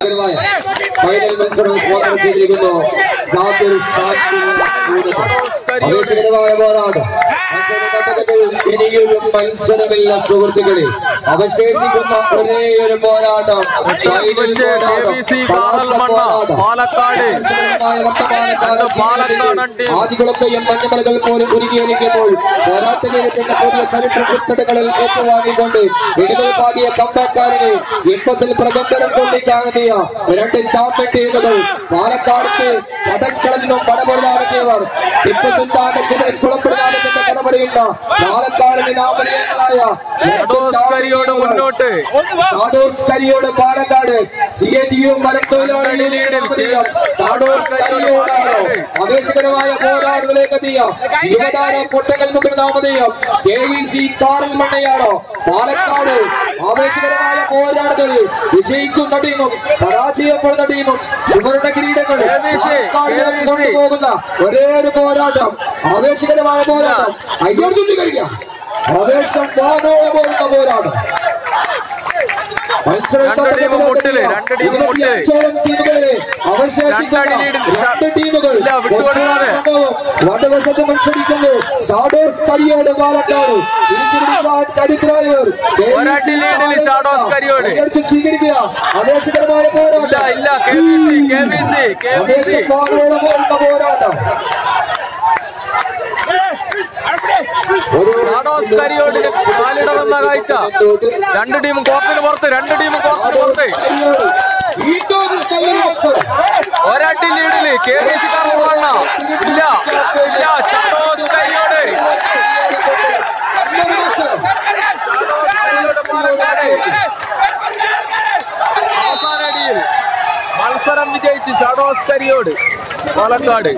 ആവേശകരമായ ഫൈനൽ മത്സരം സ്വാഗതം ചെയ്തിരിക്കുന്നു ജാബിർ ഷാക്കിർ ആവേശകരമായ പോരാട്ടം മത്സര ഘട്ടത്തിൽ ഇനിയൊരു മത്സരമില്ല സുഹൃത്തുക്കളെ. അവശേഷിക്കുന്ന ഒരേ ഒരു പോരാട്ടം. പാലക്കാട്. മഞ്ഞമലകൾ പോലെ ഒരുങ്ങിയിരിക്കുമ്പോൾ പോരാട്ടത്തിന്റെ പുതിയ ചരിത്ര കുത്തടകളിൽ ഏറ്റുവാങ്ങിക്കൊണ്ട് വിടുതൽ പാടിയ കമ്പക്കാരനെ ഇപ്പത്തിൽ പ്രകമ്പനം കൊണ്ടിക്കാണെത്തിയ രണ്ട് ചാമ്പ്യൻ ടീമുകൾ പാലക്കാടിന്റെ കടക്കളത്തിനും പടപൊരുതാണെത്തിയവർ ടിപ്പു സുൽത്താന്റെ കുതിരക്കുളം കടപടിയുള്ള പാലക്കാടിന്റെ നാമധേയങ്ങളായ മുന്നോട്ട്. കരിയോട് പാലക്കാട്. സി എ ടിയും കരിയോടാണ്. ആവേശകരമായ പോരാട്ടത്തിലേക്ക് എത്തിയ യുവതാര മുതൽ നാമധേയം കെ വി സി കാറിൽ മണ്ണയാണോ. പാലക്കാട് ആവേശകരമായ പോരാട്ടത്തിൽ വിജയിക്കുന്ന ടീമും പരാജയപ്പെടുന്ന ടീമും സുവർണ കൊണ്ടുപോകുന്ന ഒരേ ഒരു പോരാട്ടം ആവേശകരമായ പോരാട്ടം. അയ്യോർജിച്ച് കഴിക്കാം ആവേശം പോകുന്ന പോരാട്ടം. രണ്ട് ടീമും മുട്ടിൽ, രണ്ട് ടീമും മുട്ടിൽ. രണ്ട് ടീമുകൾ. വലതുവശത്ത് മത്സരിക്കുന്നു. ഷാഡോസ് കരിയോട് പാലക്കാട്. സ്വീകരിക്കുക. ആവേശകരമായ പോരാട്ടം. ഒരു ഷാഡോസ് കരിയോടിന് കാലിടമെന്ന കാഴ്ച. രണ്ട് ടീമും കോർട്ടിന് പുറത്ത് രണ്ട് ടീമും കോർട്ടിന് പുറത്ത്. വീണ്ടും ലീഡിൽ മത്സരം ഒരടി ലീഡിൽ കെ ബി സി കാരണ ഇല്ല ഇല്ല ഷാഡോസ് കരിയോട്. നല്ലൊരു മത്സരം ഷാഡോസ് കരിയോട് പാലക്കാട് അവസാന അടിയിൽ മത്സരം വിജയിച്ച് ഷാഡോസ് കരിയോട് പാലക്കാട്.